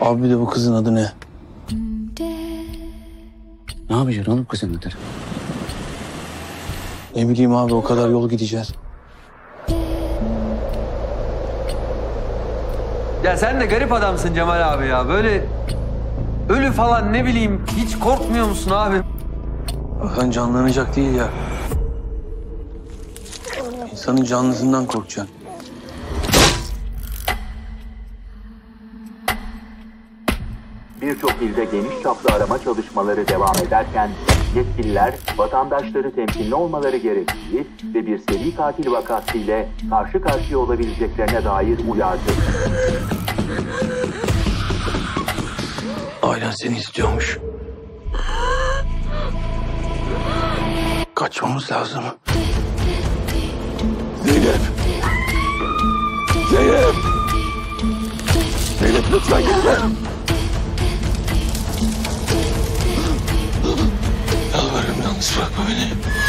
Abi de bu kızın adı ne? Ne yapacaksın oğlum kızın adı? Ne bileyim abi o kadar yol gideceğiz. Ya sen de garip adamsın Cemal abi ya. Böyle ölü falan ne bileyim hiç korkmuyor musun abi? Hakan canlanacak değil ya. İnsanın canlısından korkacaksın. Birçok ilde geniş çaplı arama çalışmaları devam ederken yetkililer vatandaşları temkinli olmaları gerektiği ve bir seri katil vakası ile karşı karşıya olabileceklerine dair uyardı. Ailen seni istiyormuş. Kaçmamız lazım. Zeynep! Zeynep! Zeynep lütfen gitme! Let's fuck with.